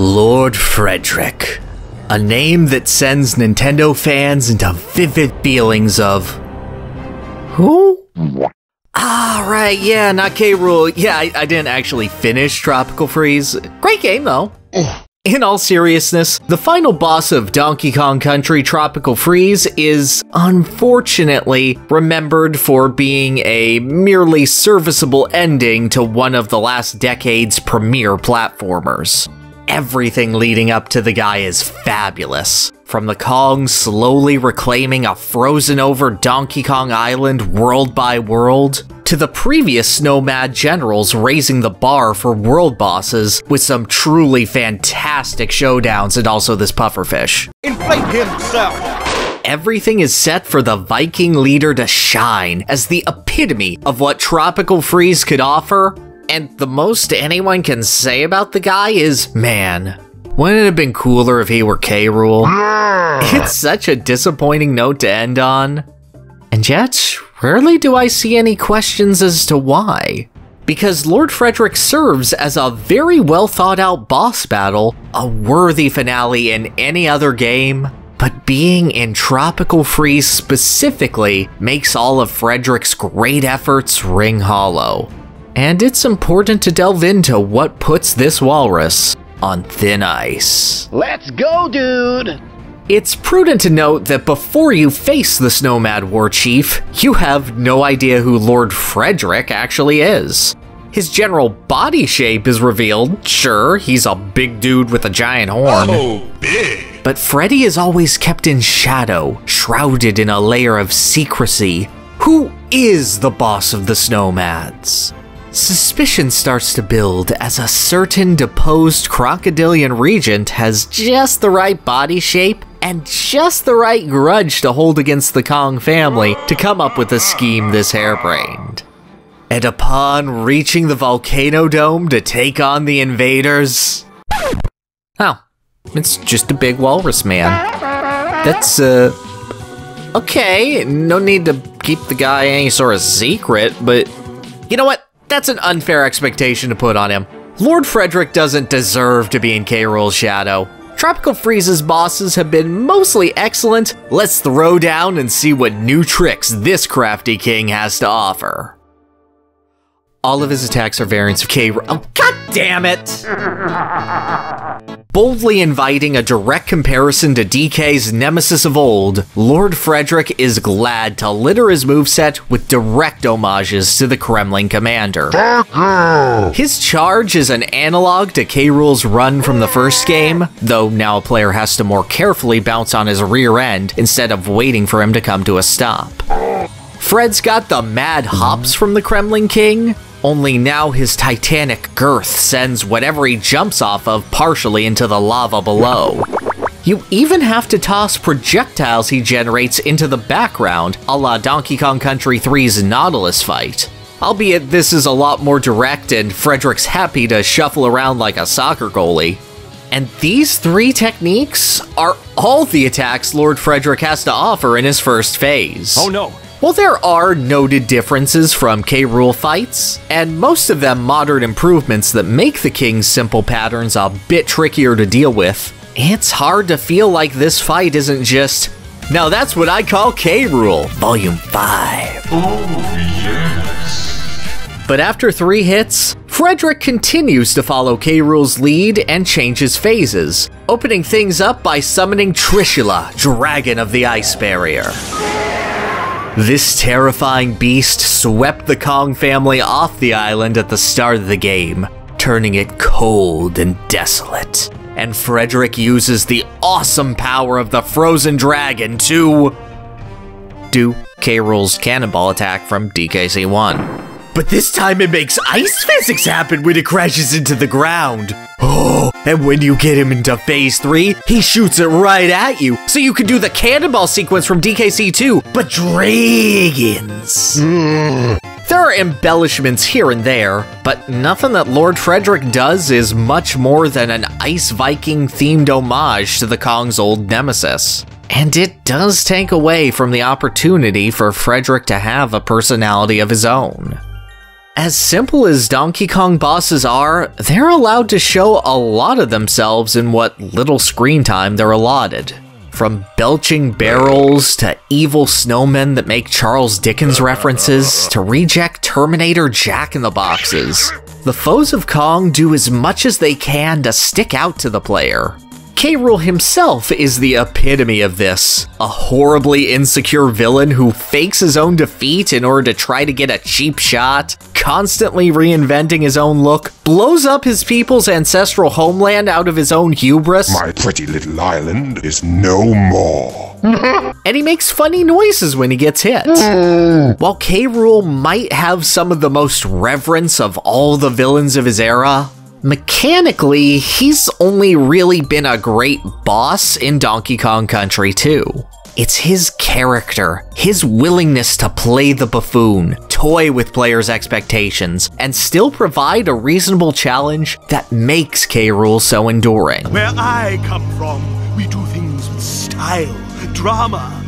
Lord Fredrik. A name that sends Nintendo fans into vivid feelings of. Who? Ah, right, yeah, not K. Rool. Yeah, I, I didn't actually finish Tropical Freeze. Great game, though. In all seriousness, the final boss of Donkey Kong Country Tropical Freeze is unfortunately remembered for being a merely serviceable ending to one of the last decade's premier platformers. Everything leading up to the guy is fabulous. From the Kong slowly reclaiming a frozen over Donkey Kong Island world by world, to the previous Snowmad generals raising the bar for world bosses with some truly fantastic showdowns and also this pufferfish. Inflate himself! Everything is set for the Viking leader to shine as the epitome of what Tropical Freeze could offer, and the most anyone can say about the guy is, man, wouldn't it have been cooler if he were K. Rool? It's such a disappointing note to end on. And yet, rarely do I see any questions as to why. Because Lord Fredrik serves as a very well thought out boss battle, a worthy finale in any other game, but being in Tropical Freeze specifically makes all of Fredrik's great efforts ring hollow. And it's important to delve into what puts this walrus on thin ice. Let's go, dude! It's prudent to note that before you face the Snowmad War Chief, you have no idea who Lord Fredrik actually is. His general body shape is revealed, sure, he's a big dude with a giant horn. Oh, big. But Freddy is always kept in shadow, shrouded in a layer of secrecy. Who is the boss of the Snowmads? Suspicion starts to build as a certain deposed crocodilian regent has just the right body shape and just the right grudge to hold against the Kong family to come up with a scheme this harebrained. And upon reaching the volcano dome to take on the invaders. Oh, it's just a big walrus man. That's, uh. Okay, no need to keep the guy any sort of secret, but. You know what? That's an unfair expectation to put on him. Lord Fredrik doesn't deserve to be in K. Rool's shadow. Tropical Freeze's bosses have been mostly excellent. Let's throw down and see what new tricks this crafty king has to offer. All of his attacks are variants of K. Oh, god damn it! Boldly inviting a direct comparison to DK's nemesis of old, Lord Fredrik is glad to litter his moveset with direct homages to the Kremling commander. His charge is an analog to K. Rool's run from the first game, though now a player has to more carefully bounce on his rear end instead of waiting for him to come to a stop. Fred's got the mad hops from the Kremling King, only now his titanic girth sends whatever he jumps off of partially into the lava below. You even have to toss projectiles he generates into the background, a la Donkey Kong Country 3's Nautilus fight. Albeit this is a lot more direct and Fredrik's happy to shuffle around like a soccer goalie. And these three techniques are all the attacks Lord Fredrik has to offer in his first phase. Oh no, while there are noted differences from K Rool fights, and most of them modern improvements that make the King's simple patterns a bit trickier to deal with, it's hard to feel like this fight isn't just. Now that's what I call K Rool, Volume 5. Oh, yes. But after three hits, Fredrik continues to follow K Rool's lead and changes phases, opening things up by summoning Trishula, Dragon of the Ice Barrier. This terrifying beast swept the Kong family off the island at the start of the game, turning it cold and desolate. And Fredrik uses the awesome power of the frozen dragon to do K. Rool's cannonball attack from DKC 1. But this time it makes ice physics happen when it crashes into the ground. Oh, and when you get him into phase 3, he shoots it right at you. So you can do the cannonball sequence from DKC 2, but dragons. Hmm. There are embellishments here and there, but nothing that Lord Fredrik does is much more than an Ice Viking themed homage to the Kong's old nemesis. And it does take away from the opportunity for Fredrik to have a personality of his own. As simple as Donkey Kong bosses are, they're allowed to show a lot of themselves in what little screen time they're allotted. From belching barrels to evil snowmen that make Charles Dickens references to reject Terminator Jack in the Boxes. The foes of Kong do as much as they can to stick out to the player. K. Rool himself is the epitome of this. A horribly insecure villain who fakes his own defeat in order to try to get a cheap shot, constantly reinventing his own look, blows up his people's ancestral homeland out of his own hubris, My pretty little island is no more. and he makes funny noises when he gets hit. While K. Rool might have some of the most reverence of all the villains of his era, mechanically, he's only really been a great boss in Donkey Kong Country 2. It's his character, his willingness to play the buffoon, toy with players' expectations, and still provide a reasonable challenge that makes K. Rool so enduring. Where I come from, we do things with style, drama,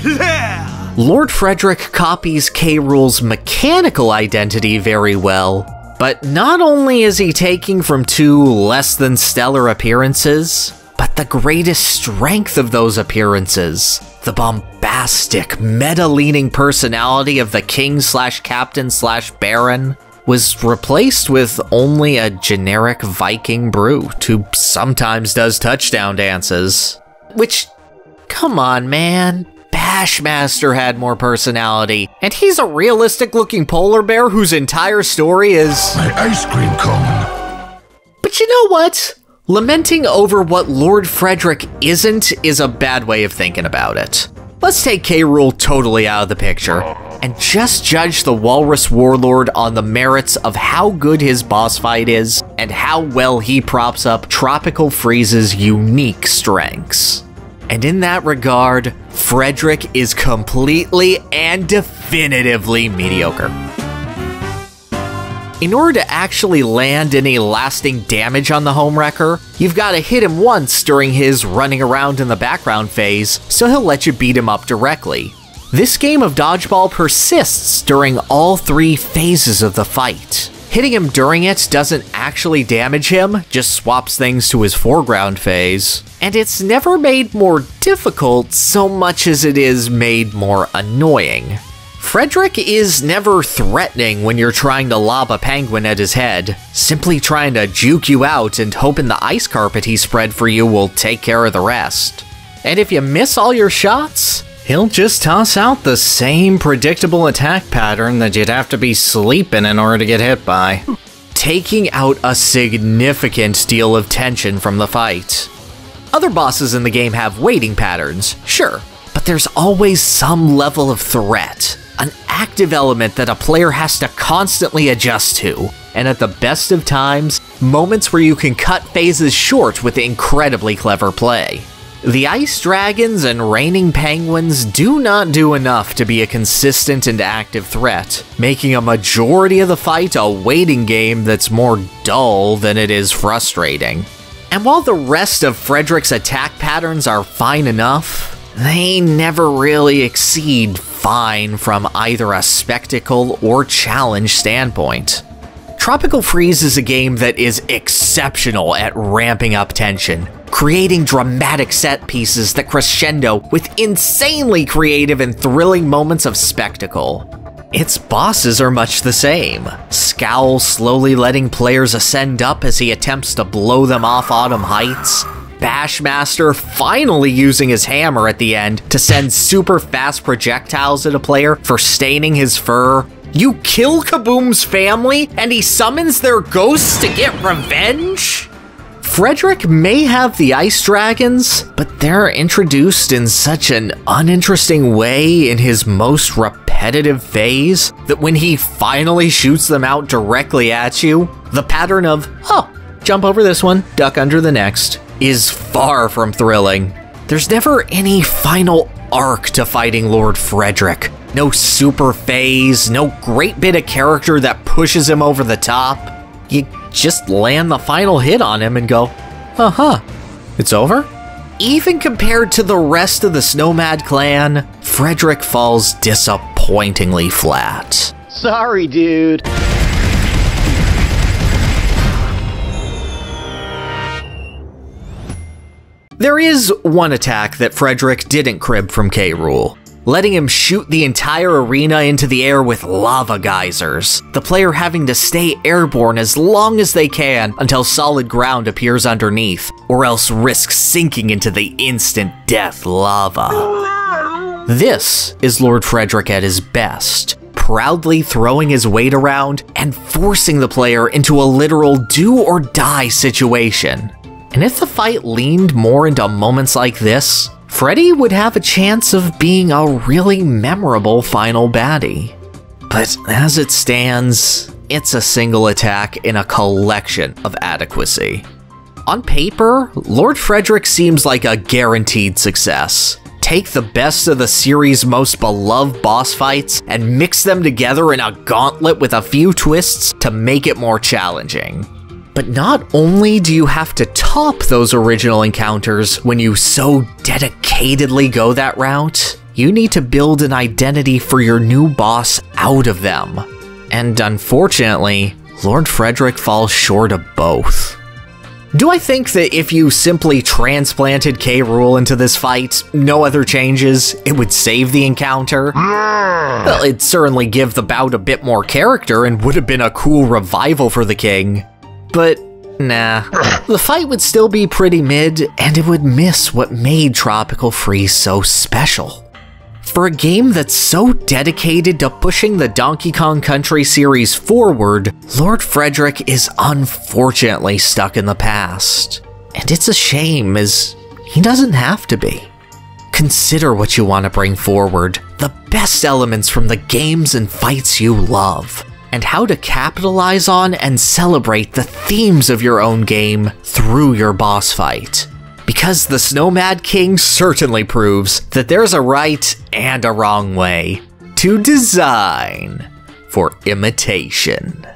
flair. Lord Fredrik copies K. Rool's mechanical identity very well, but not only is he taking from two less than stellar appearances, but the greatest strength of those appearances the bombastic, meta leaning personality of the king slash captain slash baron was replaced with only a generic Viking brute who sometimes does touchdown dances. Which, come on, man. Bashmaster had more personality, and he's a realistic looking polar bear whose entire story is. My ice cream cone. But you know what? Lamenting over what Lord Fredrik isn't is a bad way of thinking about it. Let's take K. Rool totally out of the picture and just judge the Walrus Warlord on the merits of how good his boss fight is and how well he props up Tropical Freeze's unique strengths. And in that regard, Fredrik is completely and definitively mediocre. In order to actually land any lasting damage on the Homewrecker, you've got to hit him once during his running around in the background phase, so he'll let you beat him up directly. This game of dodgeball persists during all three phases of the fight. Hitting him during it doesn't actually damage him, just swaps things to his foreground phase. And it's never made more difficult so much as it is made more annoying. Fredrik is never threatening when you're trying to lob a penguin at his head, simply trying to juke you out and hoping the ice carpet he spread for you will take care of the rest. And if you miss all your shots, he'll just toss out the same predictable attack pattern that you'd have to be sleeping in order to get hit by, taking out a significant deal of tension from the fight. Other bosses in the game have waiting patterns, sure, but there's always some level of threat, an active element that a player has to constantly adjust to, and at the best of times, moments where you can cut phases short with incredibly clever play. The Ice Dragons and Raining Penguins do not do enough to be a consistent and active threat, making a majority of the fight a waiting game that's more dull than it is frustrating. And while the rest of Fredrik's attack patterns are fine enough, they never really exceed fine from either a spectacle or challenge standpoint. Tropical Freeze is a game that is exceptional at ramping up tension, creating dramatic set pieces that crescendo with insanely creative and thrilling moments of spectacle. Its bosses are much the same. Skowl slowly letting players ascend up as he attempts to blow them off Autumn Heights. Bashmaster finally using his hammer at the end to send super fast projectiles at a player for staining his fur. You kill Kaboom's family and he summons their ghosts to get revenge? Fredrik may have the ice dragons, but they're introduced in such an uninteresting way in his most repetitive phase that when he finally shoots them out directly at you, the pattern of, oh, jump over this one, duck under the next, is far from thrilling. There's never any final arc to fighting Lord Fredrik. No super phase, no great bit of character that pushes him over the top. You just land the final hit on him and go, uh huh, it's over? Even compared to the rest of the Snowmad clan, Fredrik falls disappointingly flat. Sorry, dude. There is one attack that Fredrik didn't crib from K. Rool letting him shoot the entire arena into the air with lava geysers, the player having to stay airborne as long as they can until solid ground appears underneath, or else risk sinking into the instant death lava. This is Lord Fredrik at his best, proudly throwing his weight around and forcing the player into a literal do or die situation. And if the fight leaned more into moments like this, Freddy would have a chance of being a really memorable final baddie. But as it stands, it's a single attack in a collection of adequacy. On paper, Lord Fredrik seems like a guaranteed success. Take the best of the series' most beloved boss fights and mix them together in a gauntlet with a few twists to make it more challenging. But not only do you have to top those original encounters when you so dedicatedly go that route, you need to build an identity for your new boss out of them. And unfortunately, Lord Fredrik falls short of both. Do I think that if you simply transplanted K. Rool into this fight, no other changes, it would save the encounter? Well, it'd certainly give the bout a bit more character and would have been a cool revival for the king. But nah, the fight would still be pretty mid, and it would miss what made Tropical Freeze so special. For a game that's so dedicated to pushing the Donkey Kong Country series forward, Lord Fredrik is unfortunately stuck in the past. And it's a shame, as he doesn't have to be. Consider what you want to bring forward, the best elements from the games and fights you love and how to capitalize on and celebrate the themes of your own game through your boss fight. Because the Snowmad King certainly proves that there's a right and a wrong way to design for imitation.